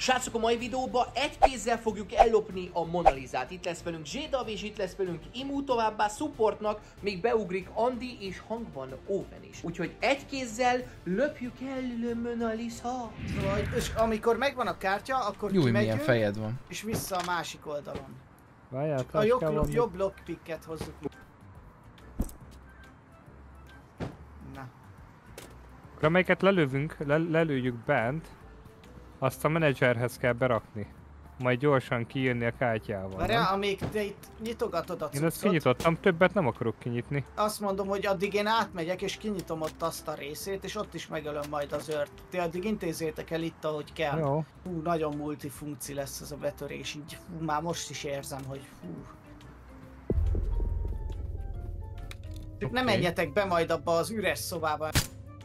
Srácok, a mai videóban egy kézzel fogjuk ellopni a Monalizát. Itt lesz velünk Zsédav és itt lesz velünk Imu, továbbá supportnak még beugrik Andi és hangban Oven is. Úgyhogy egy kézzel löpjük el a Monalisa. Szóval, és amikor megvan a kártya, akkor milyen kimegyünk, fejed van. és vissza a másik oldalon. Várjál, A jobb, táskában jobb lockpicket hozzuk. Na, Akkor amelyiket lelövünk, le, lelőjük bent, azt a menedzserhez kell berakni. Majd gyorsan kijönni a kártyával. várjál, amíg te itt nyitogatod a Én ezt cuccot, kinyitottam, többet nem akarok kinyitni. azt mondom, hogy addig én átmegyek és kinyitom ott azt a részét, és ott is megölöm majd az őrt. Ti addig intézzétek el itt, ahogy kell. Jó. Hú, nagyon multifunkci lesz ez a betörés, így hú, már most is érzem, hogy hú. Csak ne menjetek be majd abba az üres szobába.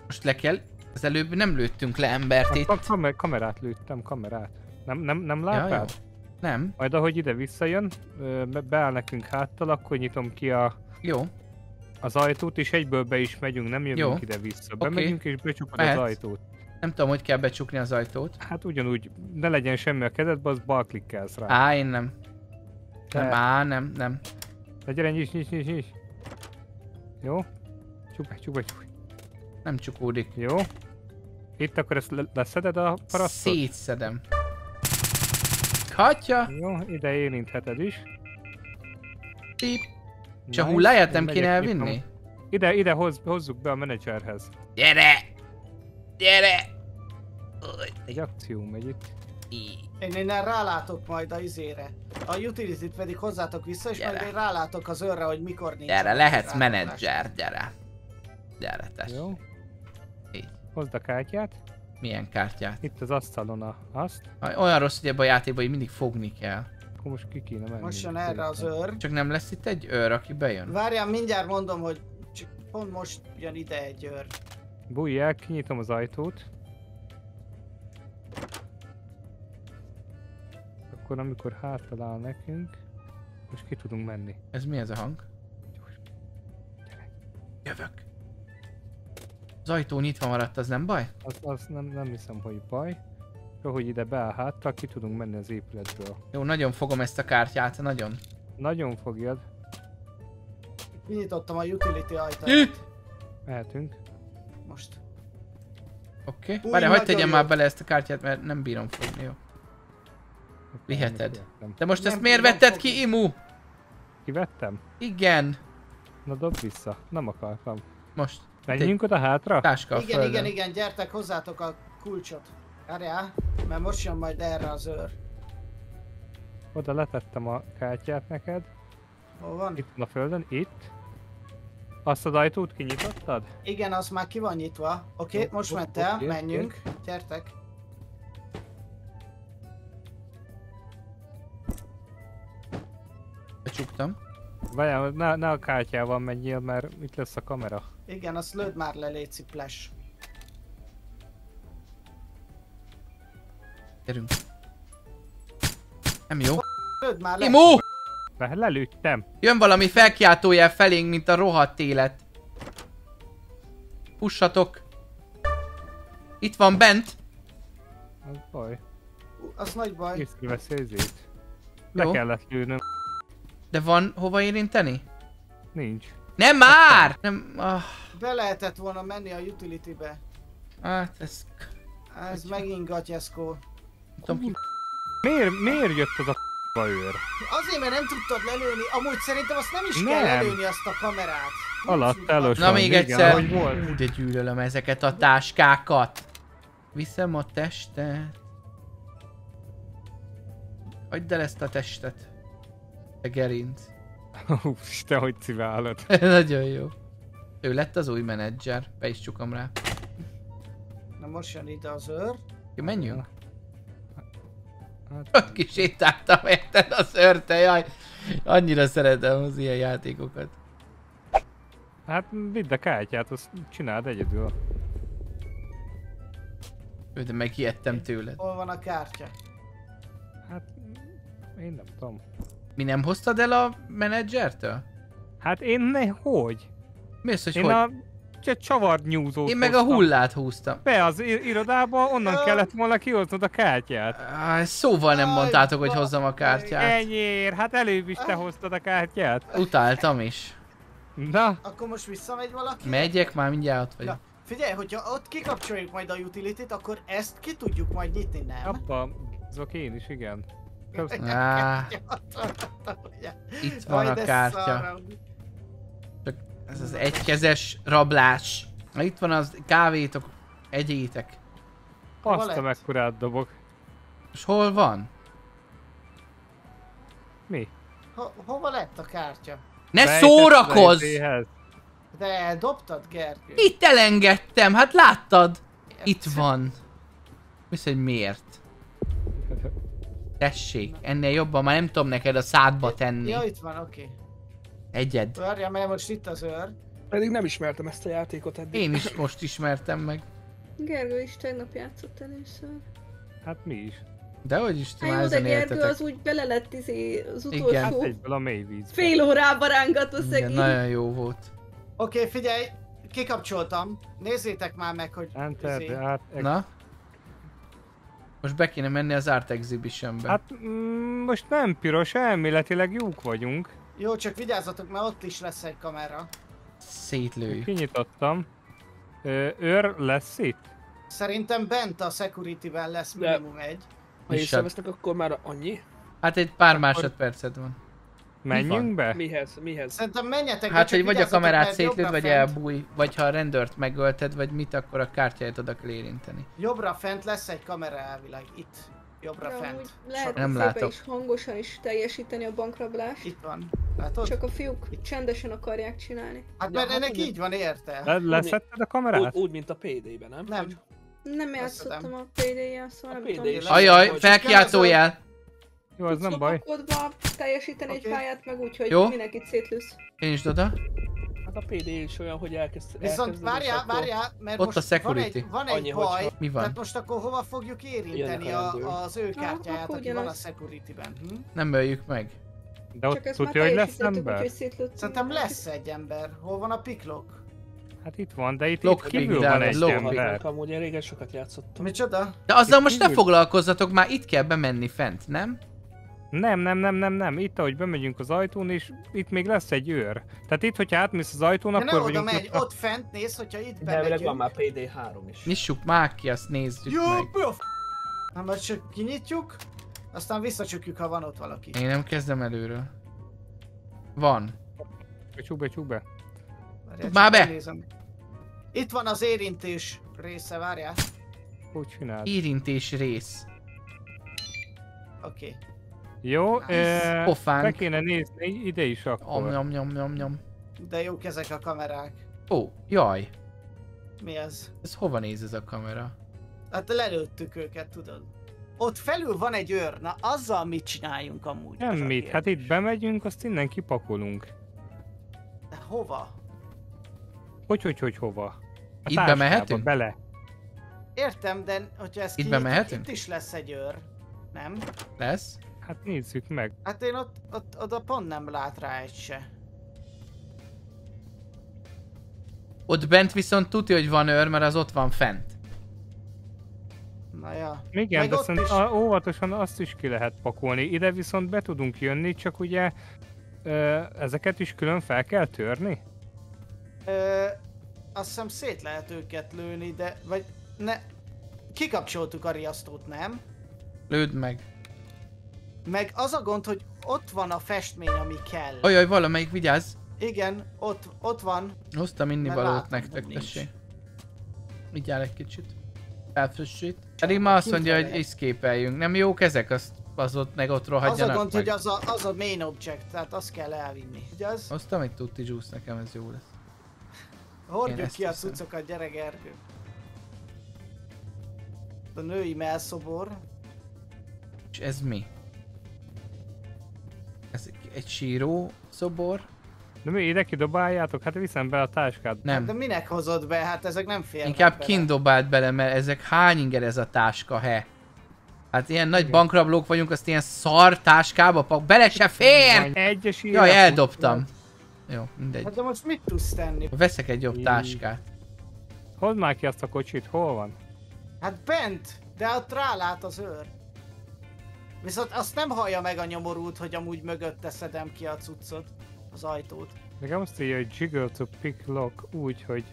Most le kell. Az előbb nem lőttünk le embert itt. A kamer, kamerát lőttem, kamerát. Nem, nem, nem Ja, láttad? jó. Nem. Majd ahogy ide visszajön, be- beáll nekünk háttal, akkor nyitom ki a, Jó. az ajtót, és egyből be is megyünk, nem jövünk Jó. ide vissza. Oké. Bemegyünk és becsukod Mehet. az ajtót. Nem tudom, hogy kell becsukni az ajtót. Hát ugyanúgy, ne legyen semmi a kezedbe, az bal klikkelsz rá. Á, én nem. Nem, Te- á, nem, nem. Na gyere, nyis, nyis, nyis, nyis. Jó? Csukj, csukj, csukj. Nem csukódik. Jó? Itt akkor ezt le- leszeded a parasztot? Szétszedem. Katya! Jó, ide érintheted is. Pip. És a hulláját nem kéne nyitom. elvinni? Ide, ide hoz, hozzuk be a menedzserhez. Gyere! Gyere! Egy akció megy itt. Én innen rálátok majd a izére. A utility pedig hozzátok vissza, és Gyere. majd én rálátok az őrre, hogy mikor nincs. Gyere, lehetsz menedzser, gyere. Gyere, tess. Jó? Hozd a kártyát. Milyen kártyát? Itt az asztalon a azt. Olyan rossz, hogy ebben a játékban mindig fogni kell. Akkor most ki kéne menni. Most jön erre az őr. Csak nem lesz itt egy őr, aki bejön? Várjál, mindjárt mondom, hogy csak pont most jön ide egy őr. Bújj el, kinyitom az ajtót. Akkor amikor hátalál nekünk, most ki tudunk menni. Ez mi ez a hang? Az ajtó nyitva maradt, az nem baj? Az, az nem, nem hiszem, hogy baj. Jó, hogy ide beáll háttal, ki tudunk menni az épületből. Jó, nagyon fogom ezt a kártyát, nagyon. Nagyon fogjad, Kinyitottam a utility ajtaját. Itt! mehetünk. Most. Oké. Új, Várj, hagyd tegyem jó. már bele ezt a kártyát, mert nem bírom fogni, jó. Viheted. De most Nem ezt miért vetted fogni. ki, Imu? Kivettem? Igen. Na dobd vissza. Nem akartam. Most. Menjünk oda hátra? Táska a Igen, földön. igen, igen, gyertek hozzátok a kulcsot. Várjál, mert most jön majd erre az őr. Oda letettem a kártyát neked. Hol van? Itt van a földön, itt. Azt az ajtót kinyitottad? Igen, az már ki van nyitva. Oké, Jó, most ment el, menjünk. Gyertek. Becsuktam. Várjál, ne, ne a kártyával menjél, mert itt lesz a kamera. Igen, azt lőd már le, Léci Flash. Gyerünk. Nem jó. Lőd már le. Mert lelőttem. Jön valami felkiáltójel felénk, mint a rohadt élet. Pussatok. Itt van bent. Az baj. Az nagy baj. Izét. Le kellett lőnöm. De van hova érinteni? Nincs. Nem már! Nem, ah, Be lehetett volna menni a utility-be. hát ez... Ez megint gatyeszkó. Nem tudom ki... Miért, miért jött az a k***a őr? Azért, mert nem tudtad lelőni. Amúgy szerintem azt nem is Nem. kell lelőni azt a kamerát. Alatt elos Na még igen, egyszer. ahogy volt. Ú, de gyűlölöm ezeket a táskákat. Viszem a testet. Hagyd el ezt a testet. Te gerinc. Uff, te hogy civálod. Nagyon jó. Ő lett az új menedzser. Be is csukom rá. Na most jön ide az őr. Jó, menjünk. Hát, Ott kisétáltam érted a szörte, jaj. Annyira szeretem az ilyen játékokat. hát vidd a kártyát, azt csináld egyedül. Ő, de megijedtem tőled. Hol van a kártya? Hát, én nem tudom. Mi nem hoztad el a menedzsertől? Hát én ne, hogy? Mi az, hogy Én hogy? a egy csavart nyúzót Én meg a hoztam hullát húztam. Be az irodába, onnan Ö. kellett volna kihoznod a kártyát. Á, szóval nem mondtátok, hogy hozzam a kártyát. Ennyiért, hát előbb is te hoztad a kártyát. Utáltam is. Na, Akkor most visszamegy valaki? Megyek, már mindjárt ott vagyok. Na, figyelj, hogyha ott kikapcsoljuk majd a utility-t, akkor ezt ki tudjuk majd nyitni, nem? abba, azok én is, igen. Á, itt van a kártya. Csak ez az egykezes rablás. Na itt van az kávétok, egyétek. Azt a mekkorát dobok. És hol van? Mi? Ho hova lett a kártya? Ne szórakozz! De eldobtad, Gergő? Itt elengedtem, hát láttad? Itt van. Visz, hogy miért? Tessék, ennél jobban már nem tudom neked a szádba tenni. Ja, itt van, oké. Egyed. Várjál, mert most itt az őr. Pedig nem ismertem ezt a játékot eddig. Én is most ismertem meg. Gergő is tegnap játszott először. Hát mi is. De hogy is ti már ezen Gergő az úgy bele lett izé, az Igen. utolsó Hát egyből a mély vízbe. fél órába rángatva Igen, szegény. nagyon jó volt. Oké, figyelj, kikapcsoltam. Nézzétek már meg, hogy... Enter, izé- de hát... Na? Most be kéne menni az Art Exhibitionbe. Hát mm, most nem piros, elméletileg jók vagyunk. Jó, csak vigyázzatok, mert ott is lesz egy kamera. Szétlőjük. Kinyitottam. Ö, őr lesz itt? Szerintem bent a security-ben lesz De- minimum egy. Ha És észrevesznek, akkor már annyi. Hát egy pár másodperced van. Menjünk be? Mihez? Mihez? Szerintem menjetek Hát, hogy vagy a kamerát szétlőd, vagy fent- elbúj, vagy ha a rendőrt megölted, vagy mit, akkor a kártyáját oda kell érinteni. Jobbra fent lesz egy kamera elvileg, itt. Jobbra amúgy fent. lehet Nem látok. is hangosan is teljesíteni a bankrablást. Itt van. Látod? Csak a fiúk csendesen akarják csinálni. Hát Ja, mert hát ennek így van érte. Le- leszetted a Úgy, kamerát? úgy, mint a PD-ben, nem? Nem. Nem játszottam a PD-jel, szóval A nem PD tudom. Ajaj, felkiáltójel! Jó, az nem baj. Szobakodva teljesíteni Oké. egy pályát, meg úgy, hogy Jó. mindenkit szétlősz. Én is oda. Hát a PD is olyan, hogy elkezd... Viszont várjál, akkor- várjál, mert Ott most a security. van egy, van egy Annyi, baj, hogyha- Mi van? tehát most akkor hova fogjuk érinteni a az ő kártyáját, aki van a security-ben. Hm? Nem öljük meg. De ott Csak ezt már tudja, hogy lesz ember? Szerintem lesz egy ember. Hol van a piklok? Hát itt van, de itt, itt kívül van egy ember. Amúgy én régen sokat játszottam. Micsoda? De azzal Itt most ne foglalkozzatok, már itt kell bemenni fent, nem? Nem, nem, nem, nem, nem. Itt, ahogy bemegyünk az ajtón, és itt még lesz egy őr. Tehát itt, hogyha átmész az ajtón, De ne akkor oda vagyunk megy, ott fent néz, hogyha itt De elvileg van bemegyünk. már PD3 is. Nyissuk már ki, azt nézzük Jó, meg. mi a f... Hát majd csak kinyitjuk, aztán visszacsukjuk, ha van ott valaki. Én nem kezdem előről. Van. Csuk be, csuk be. Várjál, Már be! megnézem. Itt van az érintés része, várjál. Úgy csináld. Érintés rész. Oké. Jó, Nice. eh, Pofánk. be kéne nézni ide is Om, akkor. nyom, nyom, nyom, nyom. De jók ezek a kamerák. Ó, jaj. Mi ez? Ez hova néz ez a kamera? Hát lelőttük őket, tudod. Ott felül van egy őr, na azzal mit csináljunk amúgy? az a Semmit, hát itt bemegyünk, azt innen kipakolunk. De hova? Hogy, hogy, hogy hova? A Itt bemehetünk? Bele. Értem, de hogyha ezt Itt bemehetünk? Itt is lesz egy őr. Nem? Lesz? Hát nézzük meg. Hát én ott, ott, oda pont nem lát rá egy se. Ott bent viszont tudja, hogy van őr, mert az ott van fent. Na ja. Igen, Meg de ott szerint is- a, óvatosan azt is ki lehet pakolni. Ide viszont be tudunk jönni, csak ugye ö, ezeket is külön fel kell törni? Ö, azt hiszem szét lehet őket lőni, de... Vagy ne... Kikapcsoltuk a riasztót, nem? Lőd meg. Meg az a gond, hogy ott van a festmény, ami kell. Ajaj, valamelyik vigyázz. Igen, ott, ott van. Hoztam Mert innivalót látom, nektek, tessék. Vigyál egy kicsit. Elfrissít. Pedig már azt mondja, hogy lehet. escape Nem jók ezek, azt az ott meg ott Az a rohadjanak gond, meg. hogy az a, az a main object, tehát azt kell elvinni. Ugye az? Hoztam egy tutti juice, nekem ez jó lesz. Hordjuk ki a cuccokat, gyere Gergő. A női melszobor. És ez mi? Ez egy- síró szobor? De mi ide kidobáljátok? Hát viszem be a táskát. Nem. De minek hozod be? Hát ezek nem férnek Inkább bele. kint dobált bele, mert ezek hány inger ez a táska, he? Hát ilyen nagy bankrablók vagyunk, azt ilyen szar táskába pak, bele se fér! Egyes Jaj, eldobtam. Jó, mindegy. Hát de most mit tudsz tenni? Veszek egy jobb táskát. Hozd már ki azt a kocsit, hol van? Hát bent, de ott rálát az őr. Viszont azt nem hallja meg a nyomorult, hogy amúgy mögötte szedem ki a cuccot, az ajtót. Nekem azt írja, hogy jiggle to pick lock úgy, hogy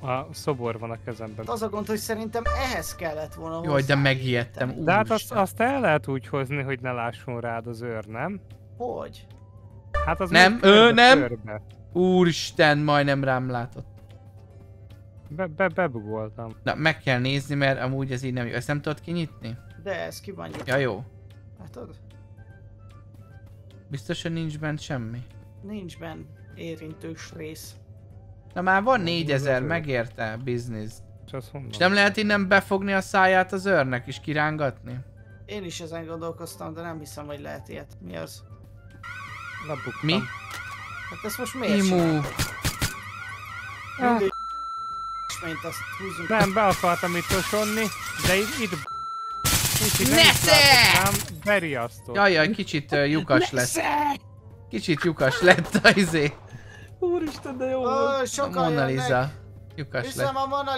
a szobor van a kezemben. Az a gond, hogy szerintem ehhez kellett volna Jaj, de megijedtem. De hát azt, azt el lehet úgy hozni, hogy ne lásson rád az őr, nem? Hogy? Hát az Nem, még ő nem. körbe. Úristen, majdnem rám látott. Be, be, bebugoltam. Na, meg kell nézni, mert amúgy ez így nem jó. Ezt nem tudod kinyitni? De ez ki van nyitva. Ja, jó. Látod? Biztos, hogy nincs bent semmi. Nincs benne érintős rész. Na már van Jó, 4000, az ő. megérte biznisz. És. És nem lehet innen befogni a száját az őrnek és kirángatni? Én is ezen gondolkoztam, de nem hiszem, hogy lehet ilyet. Mi az? Lebuktam. Mi? Hát ezt most miért Imu. Ah. Mint azt húzunk. Nem, be akartam itt osonni, de itt, is Nesze! beriasztott. Jaj, jaj, kicsit uh, lyukas lett. Kicsit lyukas lett a izé. Úristen, de jó volt. Sokan Mona. Lisa. Lyukas Viszem lett. a Mona!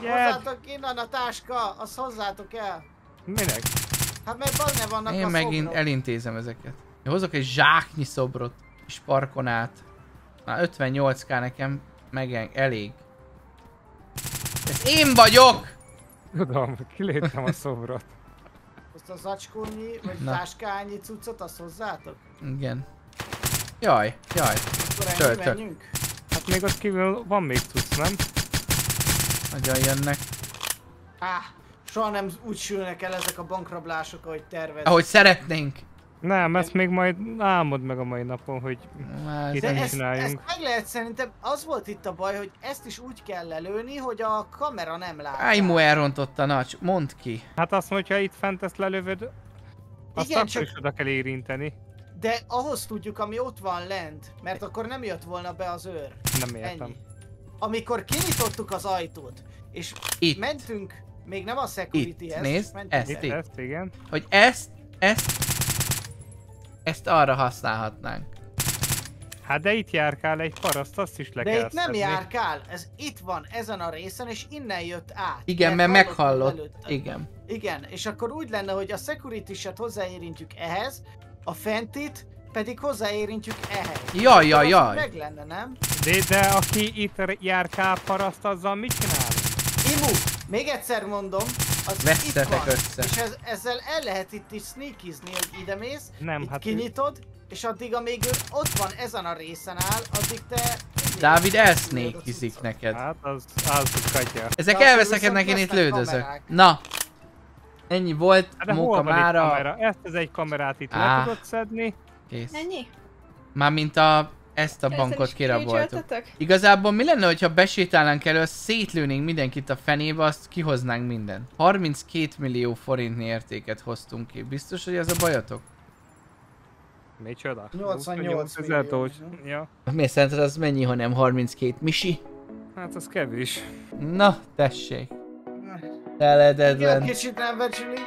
Gyere! Hozzátok innen a táska, azt hozzátok el. Minek? Hát mert benne vannak Én a megint szobrok. elintézem ezeket. Én hozok egy zsáknyi szobrot. És parkon át. Már 58k nekem meg elég. Ez én vagyok! Tudom, kiléptem a szobrot. Azt a zacskónyi, vagy Na. táskányi cuccot, azt hozzátok? Igen. Jaj, jaj. Töltök. menjünk? Hát még ott kívül van még cucc, nem? Nagyon jönnek. Á, soha nem úgy sülnek el ezek a bankrablások, ahogy tervez. Ahogy szeretnénk. Nem, ezt még majd álmod meg a mai napon, hogy Már Itt De nem ezt, csináljunk. ezt meg lehet szerintem, az volt itt a baj, hogy ezt is úgy kell lelőni, hogy a kamera nem látja. Ájmó elrontotta nacs. Mondd ki. Hát azt mondja, hogyha itt fent ezt lelövöd, azt Igen, csak- is oda kell érinteni. De ahhoz tudjuk, ami ott van lent, mert akkor nem jött volna be az őr. Nem értem. Ennyi. Amikor kinyitottuk az ajtót, és Itt. mentünk, még nem a securityhez, nézd, mentünk ezt. Itt, itt. ezt igen. Hogy ezt, ezt, ezt arra használhatnánk. Hát de itt járkál egy paraszt, azt is le De kell itt nem szedni. járkál, ez itt van, ezen a részen, és innen jött át. Igen, mert hallottad meghallott. előtte. Igen. Igen, és akkor úgy lenne, hogy a security-set hozzáérintjük ehhez, a fentit pedig hozzáérintjük ehhez. Jaj, jaj, az jaj. Meg lenne, nem? De, de aki itt járkál paraszt, azzal mit csinálunk? Imu, még egyszer mondom, az itt van. össze. És ez, ezzel el lehet itt is sneakizni, hogy ide mész, Nem, itt hát- kinyitod, és addig, amíg ő ott van ezen a részen áll, addig te... Dávid cuccot. neked. Hát az, az kadja. Ezek elveszekednek, én itt lődözök. kamerák. Na. Ennyi volt, Hát de móka mára. kamera? Ezt az egy kamerát itt le Á. tudod szedni? Kész. Ennyi? Mármint a, ezt a Ezzel bankot kiraboltuk. Igazából mi lenne, hogyha besétálnánk elő, szétlőnénk mindenkit a fenébe, azt kihoznánk mindent. 32 millió forintnyi értéket hoztunk ki. Biztos, hogy ez a bajotok? Micsoda? 88 ezer. Ja, Miért szerinted az mennyi, ha nem 32 misi? hát az kevés. Na, tessék. Telededlen. Igen, kicsit nem becsüli.